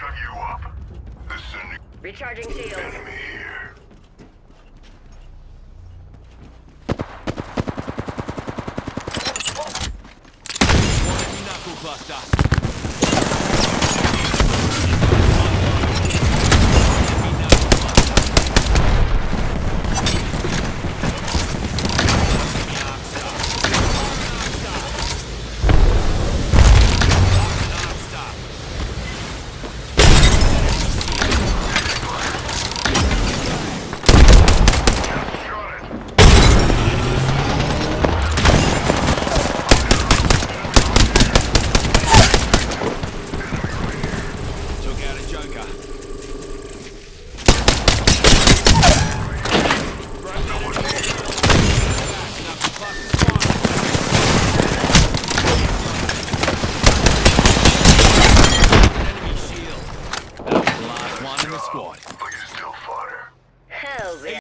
shut you up. Recharging shield. Enemy here. One knuckle cluster. in. Hell, man.